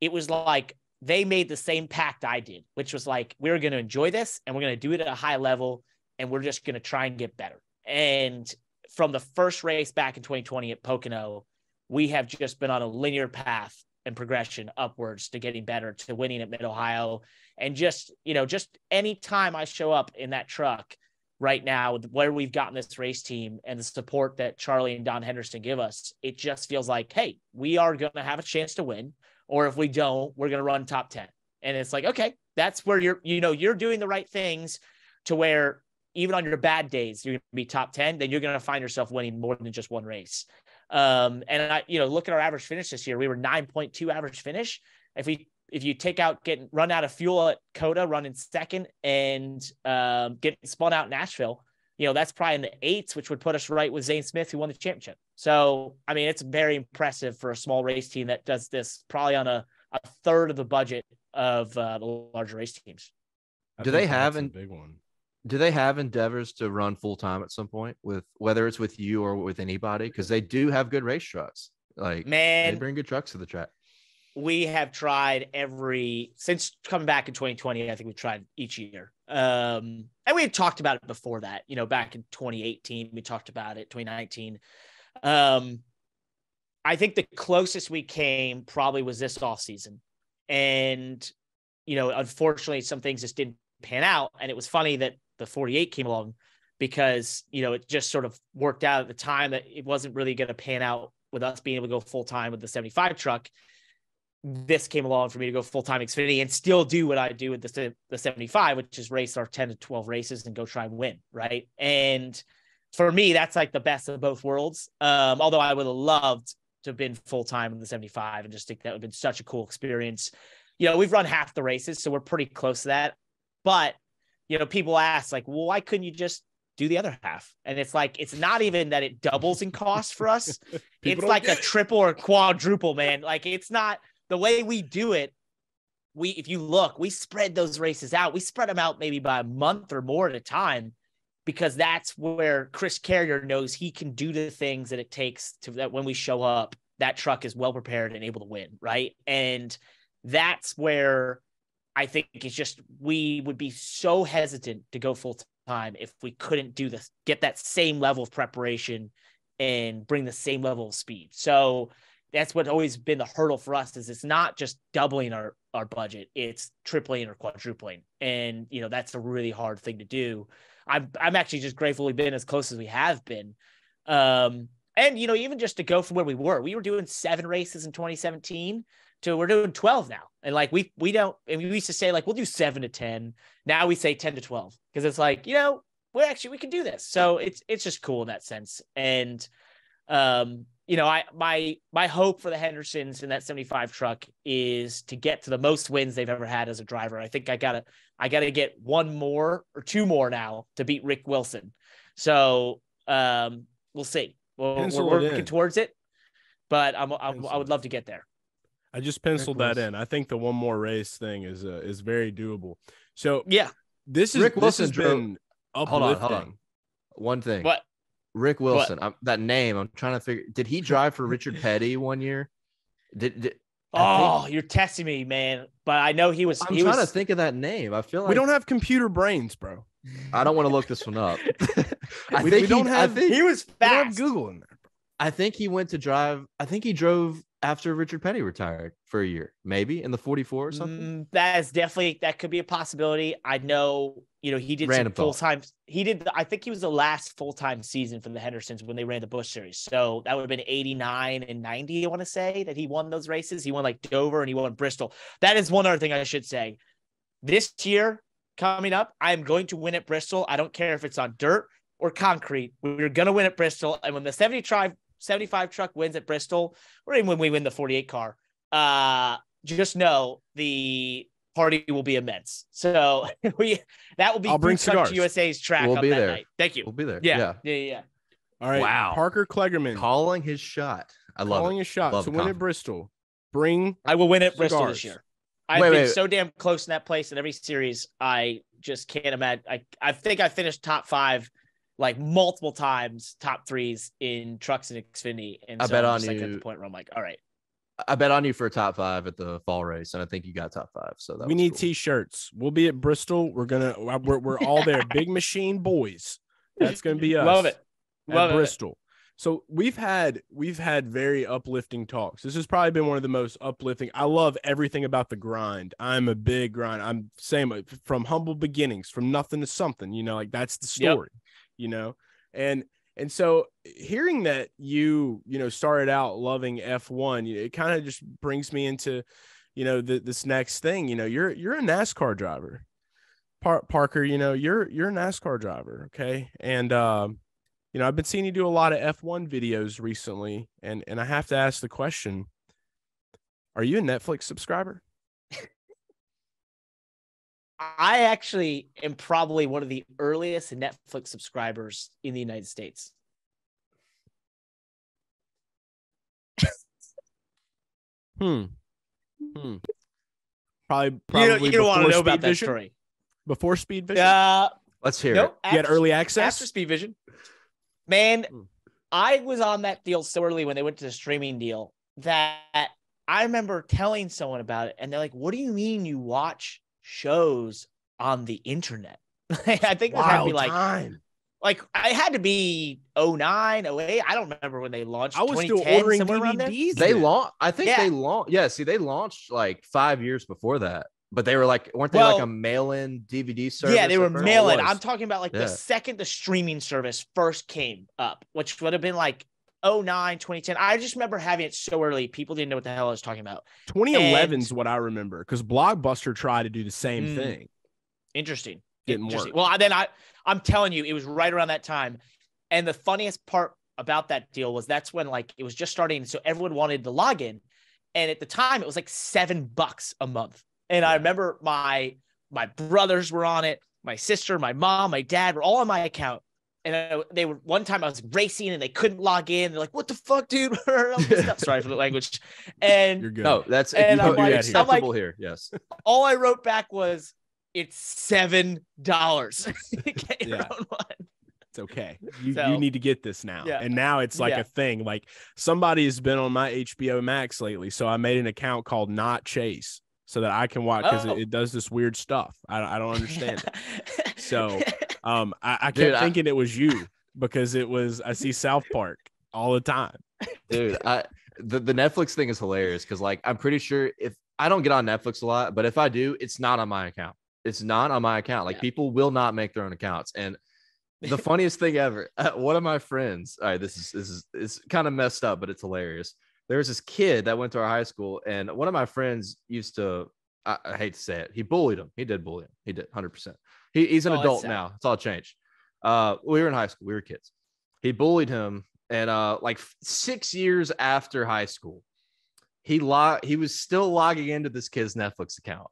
Speaker 2: it was like they made the same pact I did, which was like, we're going to enjoy this and we're going to do it at a high level and we're just going to try and get better. And from the first race back in 2020 at Pocono, we have just been on a linear path and progression upwards to getting better to winning at Mid Ohio. And just, you know, just anytime I show up in that truck right now, where we've gotten this race team and the support that Charlie and Don Henderson give us, it just feels like, hey, we are going to have a chance to win. Or if we don't, we're going to run top 10. And it's like, okay, that's where you're, you know, you're doing the right things to where even on your bad days, you're going to be top 10, then you're going to find yourself winning more than just one race. Um, and I, you know, look at our average finish this year. We were 9.2 average finish. If we, if you take out getting run out of fuel at COTA, running second and um, getting spun out in Nashville, you know, that's probably in the eights, which would put us right with Zane Smith, who won the championship. So, I mean, it's very impressive for a small race team that does this probably on a, a third of the budget of uh, the larger race teams.
Speaker 1: I
Speaker 3: Do they have
Speaker 1: a
Speaker 3: an-
Speaker 1: big one?
Speaker 3: Do they have endeavors to run full time at some point with whether it's with you or with anybody? Because they do have good race trucks. Like
Speaker 2: man, they
Speaker 3: bring good trucks to the track.
Speaker 2: we have tried every since coming back in 2020 i think we've tried each year um and we had talked about it before that you know back in 2018 we talked about it 2019 um I think the closest we came probably was this off season, and you know, unfortunately, some things just didn't pan out. And it was funny that the 48 came along because you know it just sort of worked out at the time that it wasn't really going to pan out with us being able to go full time with the 75 truck. This came along for me to go full time Xfinity and still do what I do with the the 75, which is race our 10 to 12 races and go try and win, right? And for me, that's like the best of both worlds. Um, although I would have loved to have been full time in the 75 and just think that would have been such a cool experience. You know, we've run half the races, so we're pretty close to that. But, you know, people ask, like, well, why couldn't you just do the other half? And it's like, it's not even that it doubles in cost for us. it's like a triple or quadruple, man. Like, it's not the way we do it. We, if you look, we spread those races out. We spread them out maybe by a month or more at a time because that's where Chris Carrier knows he can do the things that it takes to that when we show up, that truck is well prepared and able to win, right? And that's where I think it's just we would be so hesitant to go full time if we couldn't do this, get that same level of preparation and bring the same level of speed. So that's what always been the hurdle for us is it's not just doubling our our budget, it's tripling or quadrupling. And you know, that's a really hard thing to do. I'm I'm actually just grateful we've been as close as we have been. Um, and you know, even just to go from where we were, we were doing seven races in 2017 to we're doing 12 now. And like we we don't and we used to say like we'll do seven to 10. Now we say 10 to 12 because it's like, you know, we actually we can do this. So it's it's just cool in that sense. And um, you know, I my my hope for the Hendersons in that 75 truck is to get to the most wins they've ever had as a driver. I think I gotta I gotta get one more or two more now to beat Rick Wilson. So um, we'll see. We'll, we're working towards it, but I'm, I'm I would love to get there.
Speaker 1: I just penciled that in. I think the one more race thing is uh, is very doable. So
Speaker 2: yeah,
Speaker 1: this is Rick Wilson this has been uplifting. Hold on, hold on.
Speaker 3: One thing.
Speaker 2: What?
Speaker 3: Rick Wilson. that name. I'm trying to figure. Did he drive for Richard Petty one year? Did, did
Speaker 2: Oh, think, you're testing me, man. But I know he was.
Speaker 3: I'm
Speaker 2: he
Speaker 3: trying
Speaker 2: was,
Speaker 3: to think of that name. I feel like
Speaker 1: we don't have computer brains, bro.
Speaker 3: I don't want to look this one up.
Speaker 1: I we, think we don't he, have.
Speaker 2: I think, he was fast.
Speaker 1: Google in there.
Speaker 3: I think he went to drive. I think he drove after Richard Petty retired for a year, maybe in the 44 or something. Mm,
Speaker 2: that is definitely that could be a possibility. I know, you know, he did Random full time. He did. I think he was the last full time season for the Hendersons when they ran the Busch Series. So that would have been 89 and 90. I want to say that he won those races. He won like Dover and he won Bristol. That is one other thing I should say. This year coming up, I'm going to win at Bristol. I don't care if it's on dirt or concrete. We're going to win at Bristol. And when the seventy 75 75 truck wins at Bristol, or even when we win the 48 car, uh, just know the party will be immense. So we that will be
Speaker 1: I'll bring cigars.
Speaker 2: USA's track.
Speaker 3: We'll be there.
Speaker 2: Night. Thank you.
Speaker 3: We'll be there.
Speaker 2: Yeah. Yeah. Yeah. yeah.
Speaker 1: All right. Wow. Parker Kligerman
Speaker 3: calling his shot. I love
Speaker 1: calling
Speaker 3: it.
Speaker 1: his shot love to win at Bristol. Bring
Speaker 2: I will win at cigars. Bristol this year. I've wait, been wait. so damn close in that place in every series. I just can't imagine. I, I think I finished top five like multiple times top threes in trucks and Xfinity. And
Speaker 3: I
Speaker 2: so
Speaker 3: bet
Speaker 2: I'm
Speaker 3: on you.
Speaker 2: Like at the point where I'm like, all right.
Speaker 3: I bet on you for a top five at the fall race, and I think you got top five. So
Speaker 1: we need
Speaker 3: cool.
Speaker 1: t-shirts. We'll be at Bristol. We're gonna uh, we're, we're all there. Big machine boys. That's gonna be us.
Speaker 2: Love it. Love
Speaker 1: Bristol. It. So we've had we've had very uplifting talks. This has probably been one of the most uplifting. I love everything about the grind. I'm a big grind. I'm same uh, from humble beginnings, from nothing to something. You know, like that's the story. Yep you know? And and so hearing that you you know started out loving f1 it kind of just brings me into you know the, this next thing you know you're you're a nascar driver. Par- parker you know you're you're a nascar driver okay? And um you know i've been seeing you do a lot of f1 videos recently and and i have to ask the question are you a netflix subscriber
Speaker 2: I actually am probably one of the earliest Netflix subscribers in the United States.
Speaker 1: hmm. Hmm. Probably, probably
Speaker 2: you, don't, you don't want to know about that story.
Speaker 1: Before Speed Vision?
Speaker 2: Uh,
Speaker 3: Let's hear
Speaker 2: nope,
Speaker 3: it.
Speaker 1: After, you had early access?
Speaker 2: After Speed Vision. Man, hmm. I was on that deal so early when they went to the streaming deal that I remember telling someone about it. And they're like, what do you mean you watch shows on the internet. I think this had to be like
Speaker 1: time.
Speaker 2: like I had to be 09, 08. I don't remember when they launched.
Speaker 1: I was still ordering
Speaker 2: somewhere around there.
Speaker 1: DVDs.
Speaker 3: They launched. I think
Speaker 2: Yeah.
Speaker 3: they launched. Yeah, see, they launched like five years before that, but they were like, weren't they like a mail-in DVD service?
Speaker 2: Yeah, they were
Speaker 3: first?
Speaker 2: mailing. I'm talking about like
Speaker 3: Yeah.
Speaker 2: the second the streaming service first came up, which would have been like 09, 2010. I just remember having it so early. People didn't know what the hell I was talking about.
Speaker 1: 2011 is what I remember because Blockbuster tried to do the same
Speaker 2: Mm.
Speaker 1: thing.
Speaker 2: Interesting.
Speaker 1: Didn't
Speaker 2: Interesting.
Speaker 1: work.
Speaker 2: Well, then I, I'm telling you, it was right around that time. And the funniest part about that deal was that's when like it was just starting, so everyone wanted the login, and at the time it was like seven bucks a month. And I remember my my brothers were on it, my sister, my mom, my dad were all on my account. And I- they were one time I was racing and they couldn't log in. They're like, "What the fuck, dude?" All this stuff. Sorry for the language. And
Speaker 1: You're good.
Speaker 3: No, that's
Speaker 2: And
Speaker 3: you
Speaker 2: I'm
Speaker 3: put-
Speaker 1: like-
Speaker 3: it's
Speaker 1: I'm like-
Speaker 3: here. Yes.
Speaker 2: all I wrote back was, "It's seven dollars." Get your
Speaker 1: Yeah.
Speaker 2: own one.
Speaker 1: It's okay. You,
Speaker 2: So-
Speaker 1: you need to get this now.
Speaker 2: Yeah.
Speaker 1: And now it's like
Speaker 2: Yeah.
Speaker 1: a thing. Like somebody has been on my HBO Max lately. So I made an account called Not Chase so that I can watch because
Speaker 2: Oh.
Speaker 1: it, it does this weird stuff. I, I don't understand it. So, Um, I, I kept
Speaker 3: Dude, I-
Speaker 1: thinking it was you because it was, I see South Park all the time.
Speaker 3: dude i the, the netflix thing is hilarious because like i'm pretty sure if i don't get on netflix a lot but if i do it's not on my account it's not on my account like
Speaker 2: Yeah.
Speaker 3: people will not make their own accounts and the funniest thing ever one of my friends all right this is this is it's kind of messed up but it's hilarious there was this kid that went to our high school and one of my friends used to i, I hate to say it he bullied him. He did bully him. He did 100% he, he's an
Speaker 2: Oh,
Speaker 3: adult now. It's all changed. Uh we were in high school. We were kids. He bullied him and uh like six years after high school he log he was still logging into this kid's netflix account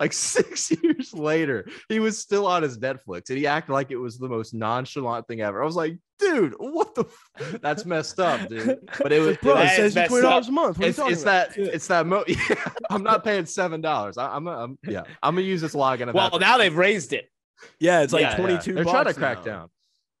Speaker 3: like six years later he was still on his netflix and he acted like it was the most nonchalant thing ever i was like dude what the f-? that's messed up dude but it was,
Speaker 1: Bro,
Speaker 3: it
Speaker 1: it says you twenty dollars a month. What
Speaker 3: it's, it's that it's that mo yeah, i'm not paying seven dollars i'm I'm yeah i'm gonna use this login
Speaker 2: well, now they've raised it.
Speaker 1: Yeah, it's like
Speaker 3: Yeah, yeah.
Speaker 1: 22
Speaker 3: they're trying to crack
Speaker 1: now.
Speaker 3: down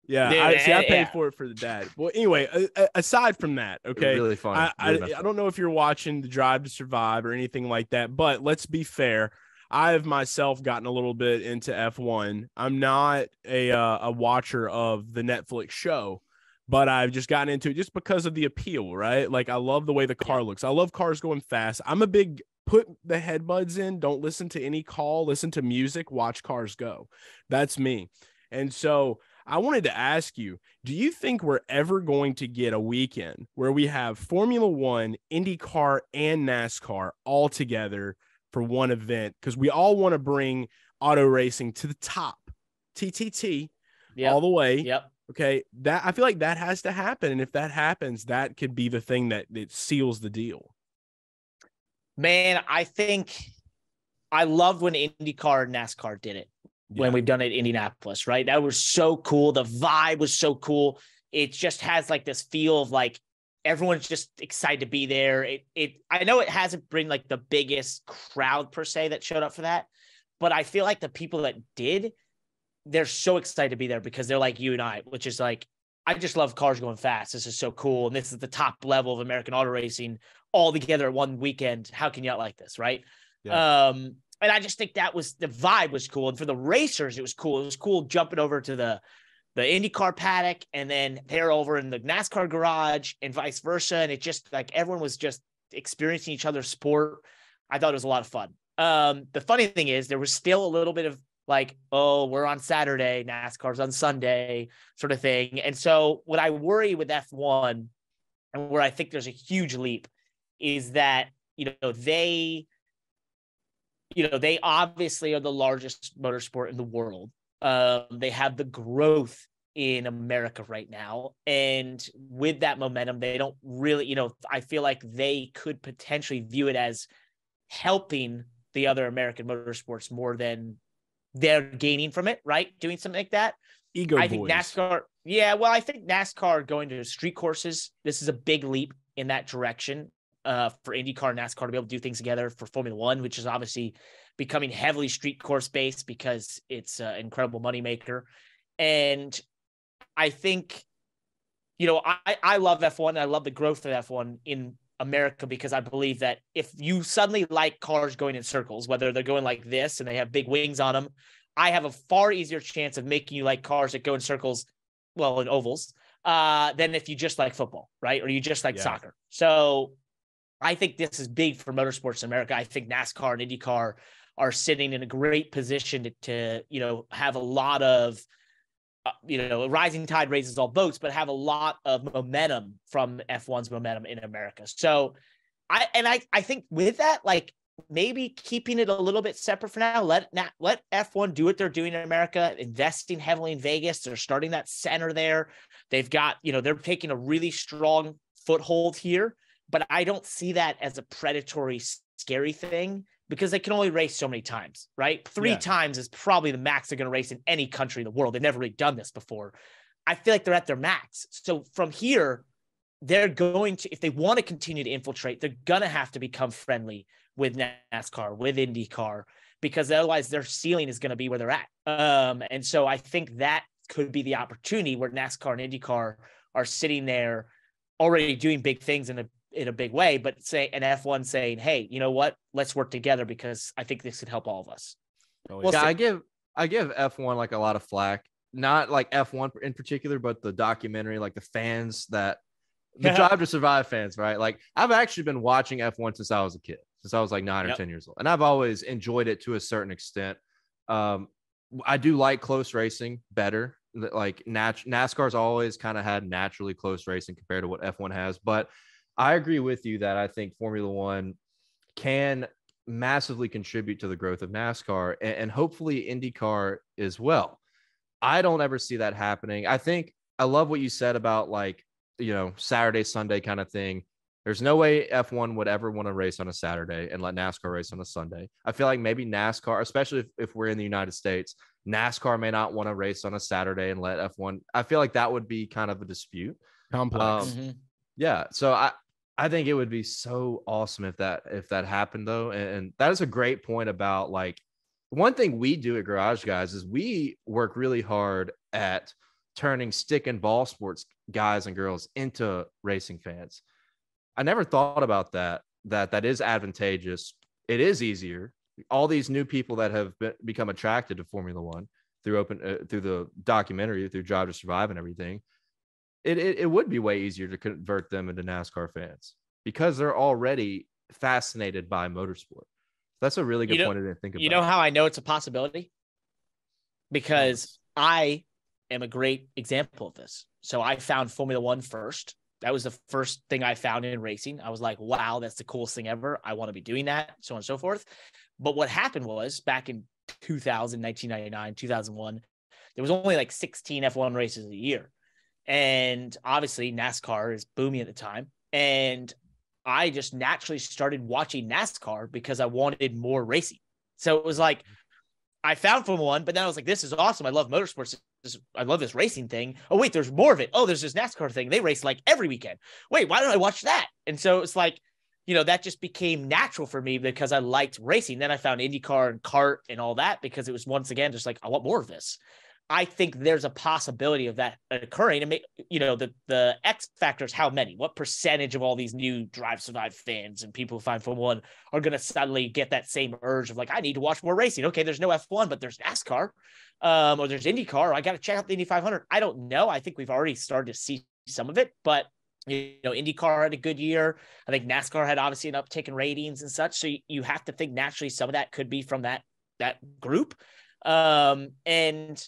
Speaker 1: Yeah,
Speaker 2: Dude,
Speaker 1: I, see, I paid
Speaker 2: yeah.
Speaker 1: for it for the dad. Well, anyway, a- a- aside from that, okay,
Speaker 3: really funny
Speaker 1: I, I,
Speaker 3: really messed
Speaker 1: I don't know if you're watching The Drive to Survive or anything like that, but let's be fair. I have myself gotten a little bit into F1. I'm not a uh, a watcher of the Netflix show, but I've just gotten into it just because of the appeal, right? Like I love the way the car looks. I love cars going fast. I'm a big put the headbuds in, don't listen to any call, listen to music, watch cars go. That's me. And so I wanted to ask you, do you think we're ever going to get a weekend where we have Formula One, IndyCar, and NASCAR all together for one event? Because we all want to bring auto racing to the top, TTT,
Speaker 2: Yeah.
Speaker 1: all the way.
Speaker 2: Yep.
Speaker 1: Okay. That I feel like that has to happen. And if that happens, that could be the thing that, that seals the deal.
Speaker 2: Man, I think I loved when IndyCar and NASCAR did it when we've done it in Indianapolis, right? That was so cool. The vibe was so cool. It just has like this feel of like everyone's just excited to be there. It it I know it hasn't been like the biggest crowd per se that showed up for that, but I feel like the people that did, they're so excited to be there because they're like you and I, which is like I just love cars going fast. This is so cool. And this is the top level of American auto racing all together at one weekend. How can you not like this? Right. Um, and I just think that was the vibe was cool. And for the racers, it was cool. It was cool jumping over to the the IndyCar paddock and then they're over in the NASCAR garage and vice versa. And it just like everyone was just experiencing each other's sport. I thought it was a lot of fun. Um, the funny thing is there was still a little bit of like, oh, we're on Saturday, NASCAR's on Sunday, sort of thing. And so what I worry with F1 and where I think there's a huge leap is that, you know, they you know, they obviously are the largest motorsport in the world. Um, they have the growth in America right now. And with that momentum, they don't really, you know, I feel like they could potentially view it as helping the other American motorsports more than they're gaining from it, right? Doing something like that.
Speaker 1: Ego
Speaker 2: I
Speaker 1: boys.
Speaker 2: think NASCAR, yeah, well, I think NASCAR going to street courses, this is a big leap in that direction uh, for IndyCar and NASCAR to be able to do things together for Formula One, which is obviously becoming heavily street course based because it's an incredible moneymaker. And I think, you know, I, I love F1. And I love the growth of F1 in America because I believe that if you suddenly like cars going in circles, whether they're going like this and they have big wings on them, I have a far easier chance of making you like cars that go in circles well in ovals uh, than if you just like football, right? Or you just like
Speaker 1: Yeah.
Speaker 2: soccer. So I think this is big for motorsports in America. I think NASCAR and IndyCar are sitting in a great position to, to you know, have a lot of, uh, you know, rising tide raises all boats, but have a lot of momentum from F1's momentum in America. So I, and I, I think with that, like maybe keeping it a little bit separate for now. Let not let F1 do what they're doing in America, investing heavily in Vegas. They're starting that center there. They've got, you know, they're taking a really strong foothold here, but I don't see that as a predatory, scary thing because they can only race so many times, right? Three
Speaker 1: Yeah.
Speaker 2: times is probably the max they're going to race in any country in the world. They've never really done this before. I feel like they're at their max. So from here, they're going to, if they want to continue to infiltrate, they're going to have to become friendly with NASCAR, with IndyCar, because otherwise their ceiling is going to be where they're at. Um, and so I think that could be the opportunity where NASCAR and IndyCar are sitting there already doing big things in a in a big way, but say an F1 saying, Hey, you know what? Let's work together because I think this could help all of us.
Speaker 1: Oh,
Speaker 2: Well,
Speaker 3: yeah,
Speaker 2: so-
Speaker 3: I give I give F1 like a lot of flack. Not like F1 in particular, but the documentary, like the fans that the Drive to Survive fans, right? Like I've actually been watching F1 since I was a kid, since I was like nine or 10 years old. And I've always enjoyed it to a certain extent. Um, I do like close racing better. Like nat- NASCAR's always kind of had naturally close racing compared to what F1 has. But I agree with you that I think Formula One can massively contribute to the growth of NASCAR and, and hopefully IndyCar as well. I don't ever see that happening. I think I love what you said about like, you know, Saturday, Sunday kind of thing. There's no way F1 would ever want to race on a Saturday and let NASCAR race on a Sunday. I feel like maybe NASCAR, especially if, if we're in the United States, NASCAR may not want to race on a Saturday and let F1. I feel like that would be kind of a dispute.
Speaker 1: complex.
Speaker 3: Um, Yeah. So I I think it would be so awesome if that if that happened though. And, and that is a great point about like one thing we do at Garage Guys is we work really hard at turning stick and ball sports guys and girls into racing fans. I never thought about that. That that is advantageous. It is easier. All these new people that have be- become attracted to Formula One through open uh, through the documentary, through Drive to Survive and everything it, it, it would be way easier to convert them into NASCAR fans because they're already fascinated by motorsport. That's a really good
Speaker 2: You know-
Speaker 3: point I didn't think about.
Speaker 2: You know how I know it's a possibility? Because I am a great example of this. So I found Formula One first. That was the first thing I found in racing. I was like, wow, that's the coolest thing ever. I want to be doing that, so on and so forth. But what happened was back in 2000, 1999, 2001, there was only like 16 F1 races a year. And obviously, NASCAR is booming at the time. And I just naturally started watching NASCAR because I wanted more racing. So it was like I found Formula One, but then I was like, this is awesome. I love motorsports. I love this racing thing. Oh, wait, there's more of it. Oh, there's this NASCAR thing. They race like every weekend. Wait, why don't I watch that? And so it's like, you know, that just became natural for me because I liked racing. Then I found IndyCar and kart and all that because it was once again just like, I want more of this. I think there's a possibility of that occurring. And you know, the the X factor is how many, what percentage of all these new Drive Survive fans and people who find Formula One are going to suddenly get that same urge of like, I need to watch more racing. Okay, there's no F1, but there's NASCAR, um, or there's IndyCar. Or I got to check out the Indy 500. I don't know. I think we've already started to see some of it, but you know, IndyCar had a good year. I think NASCAR had obviously an uptick in ratings and such. So you, you have to think naturally some of that could be from that that group. Um, and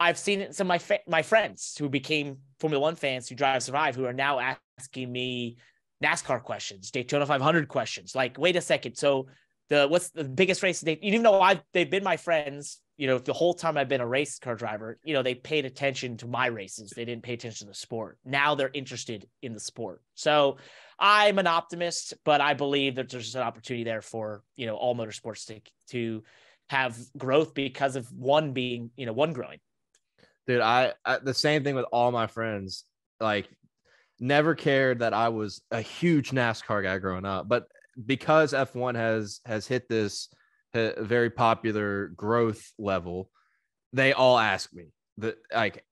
Speaker 2: I've seen some of my fa- my friends who became Formula One fans who drive survive who are now asking me NASCAR questions, Daytona 500 questions. Like, wait a second, so the what's the biggest race? They even though I've they've been my friends, you know, the whole time I've been a race car driver, you know, they paid attention to my races. They didn't pay attention to the sport. Now they're interested in the sport. So I'm an optimist, but I believe that there's an opportunity there for you know all motorsports to to have growth because of one being you know one growing.
Speaker 3: Dude I, I the same thing with all my friends like never cared that i was a huge nascar guy growing up but because f1 has has hit this uh, very popular growth level they all ask me that like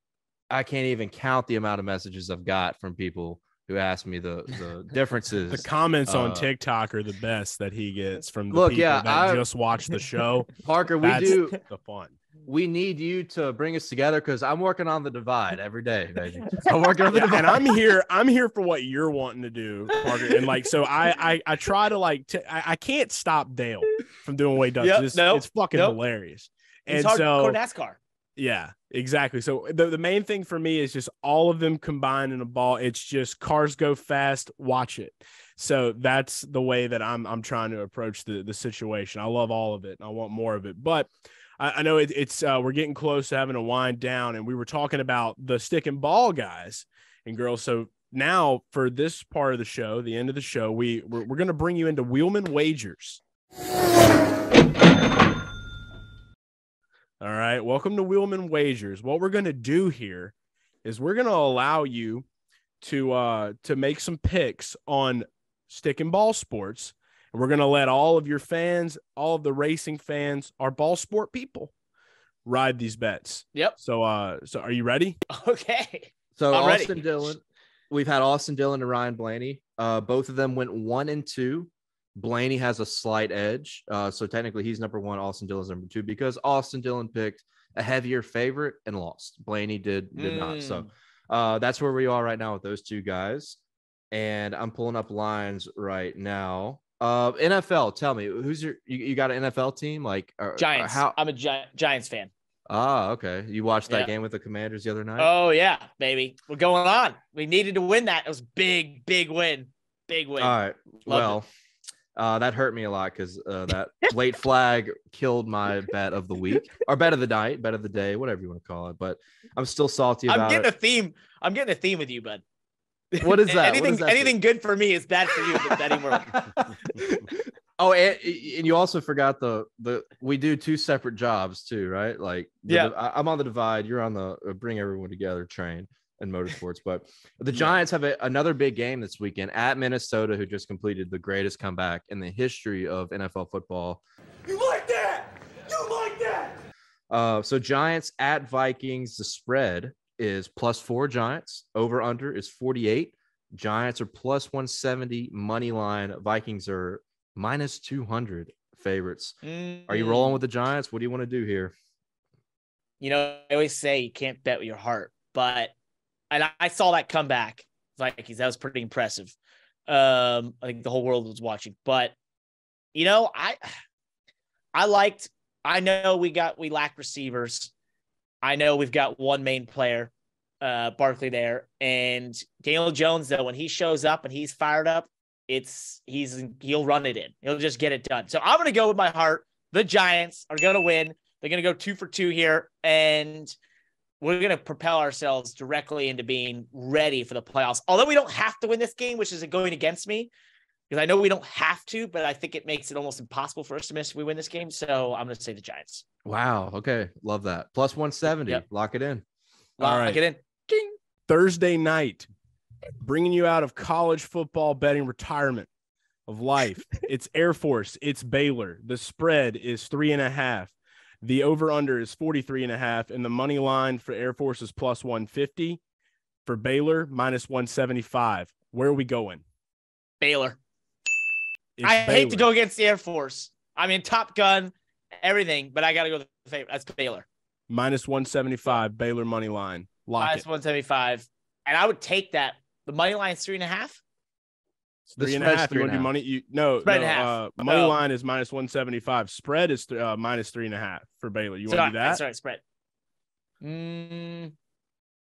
Speaker 3: i can't even count the amount of messages i've got from people who ask me the the differences
Speaker 1: the comments on
Speaker 3: uh,
Speaker 1: TikTok are the best that he gets from the
Speaker 3: Look,
Speaker 1: people
Speaker 3: yeah,
Speaker 1: that
Speaker 3: I-
Speaker 1: just watch the show.
Speaker 3: parker we
Speaker 1: That's
Speaker 3: do
Speaker 1: the fun.
Speaker 3: We need you to bring us together because I'm working on the divide every day, baby. I'm working on the
Speaker 1: Yeah,
Speaker 3: divide.
Speaker 1: and I'm here. I'm here for what you're wanting to do, Parker. And like, so I, I, I try to like, t- I, I can't stop Dale from doing what he does.
Speaker 2: Yep,
Speaker 1: it's,
Speaker 2: nope,
Speaker 1: it's fucking
Speaker 2: nope.
Speaker 1: hilarious.
Speaker 2: He's
Speaker 1: and
Speaker 2: hard
Speaker 1: so,
Speaker 2: NASCAR.
Speaker 1: yeah, exactly. So the, the main thing for me is just all of them combined in a ball. It's just cars go fast. Watch it. So that's the way that I'm I'm trying to approach the the situation. I love all of it. And I want more of it, but. I I know it, it's uh, we're getting close to having to wind down, and we were talking about the stick and ball guys and girls. So now for this part of the show, the end of the show, we we're, we're going to bring you into Wheelman Wagers. All right, welcome to Wheelman Wagers. What we're going to do here is we're going to allow you to uh to make some picks on stick and ball sports. And we're going to let all of your fans, all of the racing fans, our ball sport people ride these bets.
Speaker 2: Yep.
Speaker 1: So uh so are you ready?
Speaker 2: Okay.
Speaker 3: So
Speaker 2: I'm ready.
Speaker 3: Austin Dillon, we've had Austin Dillon and Ryan Blaney. Uh, both of them went one and two. Blaney has a slight edge. Uh, so technically he's number one, Austin Dillon's number two, because Austin Dillon picked a heavier favorite and lost. Blaney did did not. So
Speaker 2: Mm.
Speaker 3: uh, that's where we are right now with those two guys. And I'm pulling up lines right now. Uh, NFL, tell me who's your you, you got an NFL team like or- or
Speaker 2: Giants.
Speaker 3: How
Speaker 2: I'm a Gi- Giants fan.
Speaker 3: ah okay. You watched that
Speaker 2: Yeah.
Speaker 3: game with the Commanders the other night.
Speaker 2: Oh yeah, baby. We're going on. We needed to win that. It was big, big win. Big win.
Speaker 3: All right.
Speaker 2: Loved
Speaker 3: well, uh, that hurt me a lot because uh, that late flag killed my bet of the week or bet of the night, bet of the day, whatever you want to call it. But I'm still salty about it.
Speaker 2: I'm getting
Speaker 3: it.
Speaker 2: a theme. I'm getting a theme with you, bud.
Speaker 3: What is that?
Speaker 2: Anything
Speaker 3: does that
Speaker 2: anything good for me is bad for you in the betting world.
Speaker 3: oh, and, and you also forgot the the we do two separate jobs too, right? Like, the-
Speaker 2: Yeah.
Speaker 3: I, I'm on the divide. You're on the uh, bring everyone together train and motorsports. But the
Speaker 2: Yeah.
Speaker 3: Giants have a, another big game this weekend at Minnesota, who just completed the greatest comeback in the history of NFL football.
Speaker 4: You like that? You like that?
Speaker 3: Uh, so Giants at Vikings, the spread is plus four Giants. Over under is 48. Giants are plus 170 money line. Vikings are minus 200 favorites. Are you
Speaker 2: Mm.
Speaker 3: rolling with the Giants? What do you want to do here?
Speaker 2: You know, I always say you can't bet with your heart, but and I, I saw that comeback, Vikings. That was pretty impressive. Um, I think the whole world was watching, but you know, I I liked. I know we got we lack receivers. I know we've got one main player, uh, Barkley there, and Daniel Jones though when he shows up and he's fired up, it's he's he'll run it in. He'll just get it done. So I'm gonna go with my heart. The Giants are gonna win. They're gonna go two for two here, and we're gonna propel ourselves directly into being ready for the playoffs. Although we don't have to win this game, which is going against me, because I know we don't have to, but I think it makes it almost impossible for us to miss if we win this game. So I'm gonna say the Giants.
Speaker 3: Wow. Okay. Love that. Plus 170.
Speaker 2: Yep.
Speaker 3: Lock it in.
Speaker 1: All
Speaker 2: Lock
Speaker 1: right.
Speaker 2: it in. Ding.
Speaker 1: Thursday night, bringing you out of college football betting retirement of life. it's Air Force, it's Baylor. The spread is three and a half. The over under is 43 and a half. And the money line for Air Force is plus 150. For Baylor, minus 175. Where are we going?
Speaker 2: Baylor.
Speaker 1: It's
Speaker 2: I hate to go against the Air Force. I mean, Top Gun, everything, but I got to go with the favorite. That's Baylor.
Speaker 1: minus 175, Baylor money line. Lock
Speaker 2: Minus
Speaker 1: it.
Speaker 2: 175. And I would take that. The money line is three and a half.
Speaker 3: The
Speaker 1: Three and a
Speaker 3: spread's
Speaker 1: half.
Speaker 3: three
Speaker 1: You want to do money? You no,
Speaker 2: Spread
Speaker 1: no.
Speaker 2: and a half.
Speaker 1: Uh, money
Speaker 2: Oh.
Speaker 1: line is minus 175. Spread is th- uh, minus three and a half for Baylor. You want to
Speaker 2: Sorry,
Speaker 1: do that?
Speaker 2: Sorry, spread. Mm,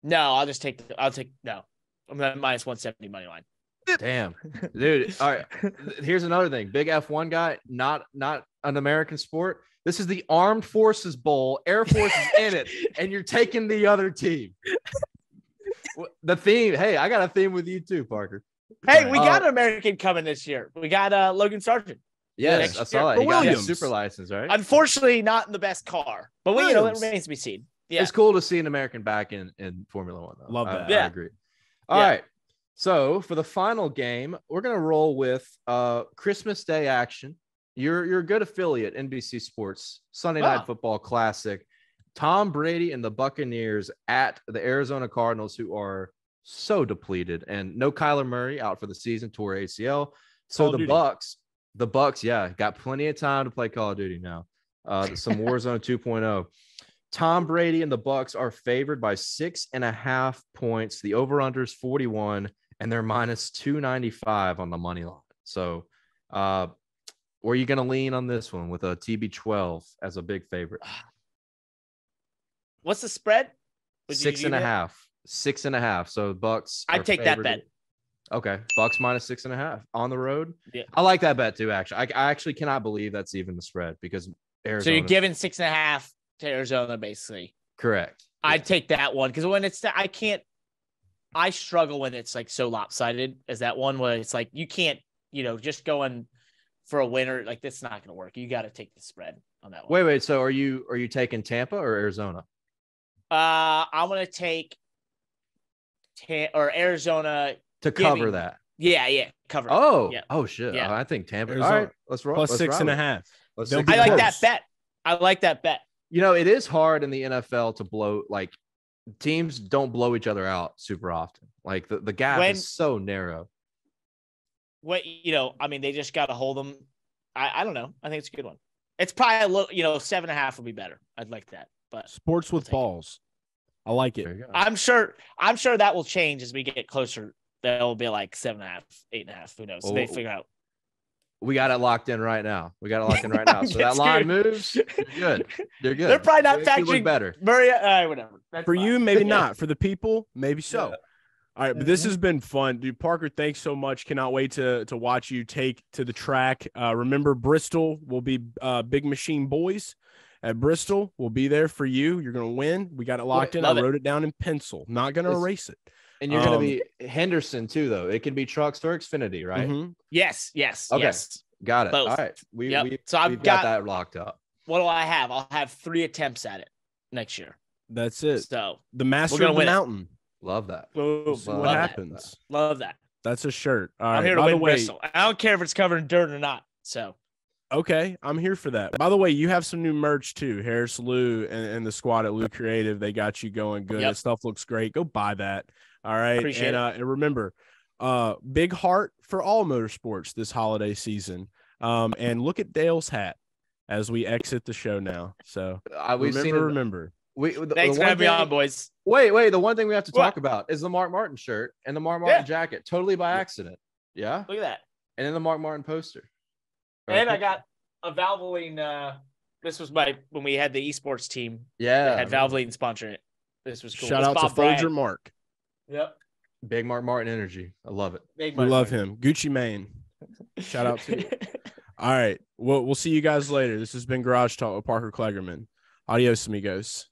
Speaker 2: no, I'll just take. The, I'll take no. I'm at minus 170 money line.
Speaker 3: Damn. Dude. All right. Here's another thing. Big F1 guy, not not an American sport. This is the Armed Forces Bowl. Air Force is in it, and you're taking the other team. The theme. Hey, I got a theme with you too, Parker.
Speaker 2: Hey, we
Speaker 3: Uh,
Speaker 2: got an American coming this year. We got uh, Logan Sargeant.
Speaker 3: Yes, I saw
Speaker 2: year.
Speaker 3: that. He got his
Speaker 1: Williams.
Speaker 3: super license, right?
Speaker 2: Unfortunately, not in the best car, but we, you know, that
Speaker 1: Williams.
Speaker 2: remains to be seen. Yeah.
Speaker 3: It's cool to see an American back in, in Formula One. Though.
Speaker 1: Love
Speaker 3: I-
Speaker 1: that.
Speaker 3: I,
Speaker 2: Yeah.
Speaker 3: agree. All right. So for the final game, we're gonna roll with uh Christmas Day action. You're you're a good affiliate, NBC Sports Sunday
Speaker 2: Wow.
Speaker 3: Night Football Classic. Tom Brady and the Buccaneers at the Arizona Cardinals, who are so depleted, and no Kyler Murray out for the season, tore ACL. So
Speaker 1: Call
Speaker 3: the
Speaker 1: Duty.
Speaker 3: Bucks, the Bucks, yeah, got plenty of time to play Call of Duty now. Uh, some Warzone 2.0. Tom Brady and the Bucks are favored by six and a half points. The over/under is 41, and they're minus 295 on the money line. So, uh, where are you going to lean on this one with a TB12 as a big favorite?
Speaker 2: What's the spread? Would
Speaker 3: Six and a half. Six and a half. So Bucks.
Speaker 2: I'd
Speaker 3: are
Speaker 2: take that bet.
Speaker 3: Okay, Bucks minus six and a half on the road.
Speaker 2: Yeah.
Speaker 3: I like that bet too. Actually, I, I actually cannot believe that's even the spread because Arizona.
Speaker 2: So you're giving six and a half to Arizona, basically.
Speaker 3: correct.
Speaker 2: I'd take that one because when it's I can't. I struggle when it's like so lopsided as that one where it's like you can't, you know, just going for a winner like that's not going to work. You got to take the spread on that one.
Speaker 3: Wait, wait. So are you are you taking Tampa or Arizona?
Speaker 2: Uh, I'm gonna take ta- or Arizona.
Speaker 3: to
Speaker 2: Give
Speaker 3: cover
Speaker 2: me-
Speaker 3: that.
Speaker 2: Yeah, yeah, cover.
Speaker 3: Oh,
Speaker 2: Yeah.
Speaker 3: oh shit!
Speaker 2: Yeah.
Speaker 3: Oh, I think Tampa.
Speaker 1: Arizona.
Speaker 3: All right, let's roll.
Speaker 1: Plus
Speaker 3: let's
Speaker 1: six
Speaker 3: ride
Speaker 1: and a half.
Speaker 3: Let's
Speaker 1: They'll
Speaker 3: stick
Speaker 1: be
Speaker 2: I like
Speaker 3: it.
Speaker 2: that bet. I like that bet.
Speaker 3: You know, it is hard in the NFL to blow like teams don't blow each other out super often. Like the, the gap
Speaker 2: When-
Speaker 3: is so narrow.
Speaker 2: What you know, I mean, they just got to hold them. I, I don't know. I think it's a good one. It's probably a little, you know, seven and a half would be better. I'd like that, but
Speaker 1: Sports with
Speaker 2: take it.
Speaker 1: balls. I like it.
Speaker 2: I'm sure. I'm sure that will change as we get closer. That'll be like seven and a half, eight and a half. Who knows?
Speaker 3: Well,
Speaker 2: they oh. figure out.
Speaker 3: We got it locked in right now. We got it locked in right now. So that line moves. You're good. They're good.
Speaker 2: They're probably not
Speaker 3: It makes you look
Speaker 2: factoring-
Speaker 3: better.
Speaker 2: Murray, uh, whatever. That's
Speaker 1: For
Speaker 2: fine.
Speaker 1: you, maybe not. For the people, maybe so.
Speaker 3: Yeah.
Speaker 1: All right, but this has been fun, dude. Parker, thanks so much. Cannot wait to to watch you take to the track. Uh, remember, Bristol will be uh, Big Machine Boys at Bristol. We'll be there for you. You're gonna win. We got it locked in. I
Speaker 2: love it.
Speaker 1: wrote it down in pencil. Not gonna
Speaker 3: It's-
Speaker 1: erase it.
Speaker 3: And you're gonna
Speaker 1: Um,
Speaker 3: be Henderson too, though. It can be trucks or Xfinity, right?
Speaker 1: Mhm.
Speaker 2: Yes, yes,
Speaker 3: Okay.
Speaker 2: yes.
Speaker 3: Got it.
Speaker 2: Both.
Speaker 3: All right. We,
Speaker 2: Yep.
Speaker 3: we,
Speaker 2: So I've
Speaker 3: we've got,
Speaker 2: got-
Speaker 3: that locked up.
Speaker 2: What do I have? I'll have three attempts at it next year.
Speaker 1: That's it.
Speaker 2: So
Speaker 1: The master
Speaker 2: gonna
Speaker 1: of the
Speaker 2: win it.
Speaker 1: mountain.
Speaker 3: Love that.
Speaker 2: boom,
Speaker 3: Love
Speaker 1: what
Speaker 3: that.
Speaker 1: happens.
Speaker 2: Love that.
Speaker 1: That's a shirt. All
Speaker 2: I'm here to
Speaker 1: By the
Speaker 2: win
Speaker 1: way,
Speaker 2: Bristol. I don't care if it's covered in dirt or not. So
Speaker 1: Okay, I'm here for that. By the way, you have some new merch too. Harris Lou and, and the squad at Lou Creative, they got you going good.
Speaker 2: Yep.
Speaker 1: That stuff looks great. Go buy that. All right.
Speaker 2: Appreciate
Speaker 1: and
Speaker 2: it.
Speaker 1: uh and remember, uh big heart for all motorsports this holiday season. Um and look at Dale's hat as we exit the show now. So
Speaker 3: Uh, we've
Speaker 1: remember,
Speaker 3: seen it.
Speaker 1: remember.
Speaker 3: We, the,
Speaker 2: thanks
Speaker 3: the
Speaker 2: for
Speaker 3: one
Speaker 2: having me on, boys.
Speaker 3: Wait, wait. The one thing we have to
Speaker 2: What?
Speaker 3: talk about is the Mark Martin shirt and the Mark
Speaker 2: Yeah.
Speaker 3: Martin jacket, totally by accident. Yeah.
Speaker 2: Look at that.
Speaker 3: And then the Mark Martin poster.
Speaker 2: And I got a Valvoline. Uh, this was my when we had the esports team
Speaker 3: yeah.
Speaker 2: that had Valvoline sponsoring it. This was cool.
Speaker 1: Shout
Speaker 2: It's
Speaker 1: out to
Speaker 2: Bob Bryant.
Speaker 1: Folger Mark.
Speaker 2: Yep.
Speaker 3: Big Mark Martin energy. I love it.
Speaker 2: Big
Speaker 1: We
Speaker 2: money.
Speaker 1: love him. Gucci Mane. Shout out to you. All right. Well, we'll see you guys later. This has been Garage Talk with Parker Kligerman. Adios, amigos.